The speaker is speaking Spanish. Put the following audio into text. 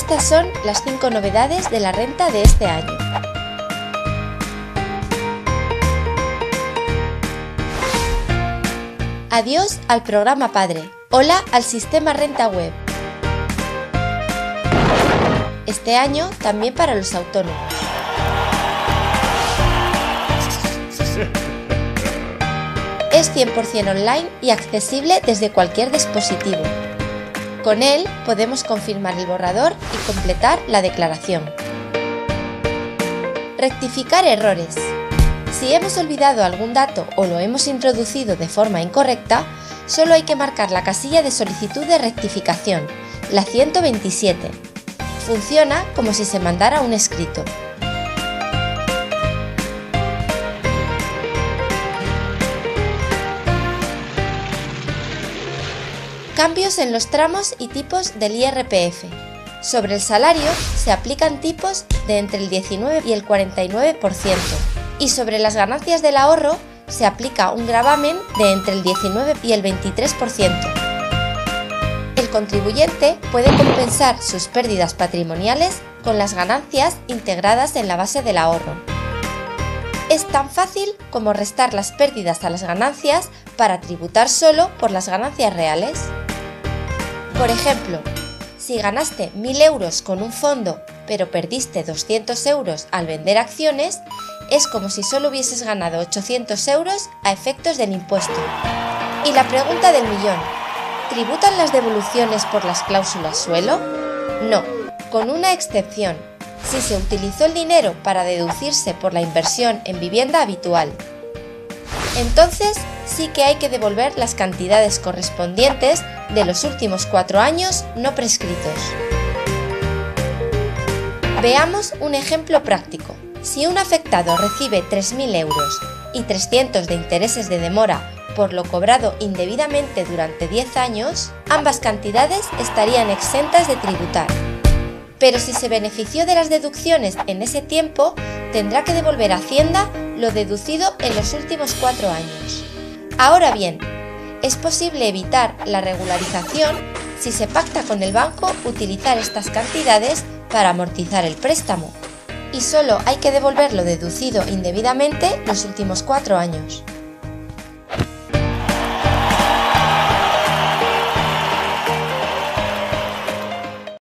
Estas son las 5 novedades de la renta de este año. Adiós al programa padre. Hola al sistema renta web. Este año también para los autónomos. Es 100% online y accesible desde cualquier dispositivo. Con él podemos confirmar el borrador y completar la declaración. Rectificar errores. Si hemos olvidado algún dato o lo hemos introducido de forma incorrecta, solo hay que marcar la casilla de solicitud de rectificación, la 127. Funciona como si se mandara un escrito. Cambios en los tramos y tipos del IRPF. Sobre el salario se aplican tipos de entre el 19 y el 49% y sobre las ganancias del ahorro se aplica un gravamen de entre el 19 y el 23%. El contribuyente puede compensar sus pérdidas patrimoniales con las ganancias integradas en la base del ahorro. Es tan fácil como restar las pérdidas a las ganancias para tributar solo por las ganancias reales. Por ejemplo, si ganaste 1.000 euros con un fondo pero perdiste 200 euros al vender acciones, es como si solo hubieses ganado 800 euros a efectos del impuesto. Y la pregunta del millón, ¿tributan las devoluciones por las cláusulas suelo? No, con una excepción, si se utilizó el dinero para deducirse por la inversión en vivienda habitual. Entonces sí que hay que devolver las cantidades correspondientes de los últimos cuatro años no prescritos. Veamos un ejemplo práctico. Si un afectado recibe 3.000 euros y 300 de intereses de demora por lo cobrado indebidamente durante 10 años, ambas cantidades estarían exentas de tributar. Pero si se benefició de las deducciones en ese tiempo, tendrá que devolver a Hacienda lo deducido en los últimos 4 años. Ahora bien, es posible evitar la regularización si se pacta con el banco utilizar estas cantidades para amortizar el préstamo y solo hay que devolver lo deducido indebidamente los últimos cuatro años.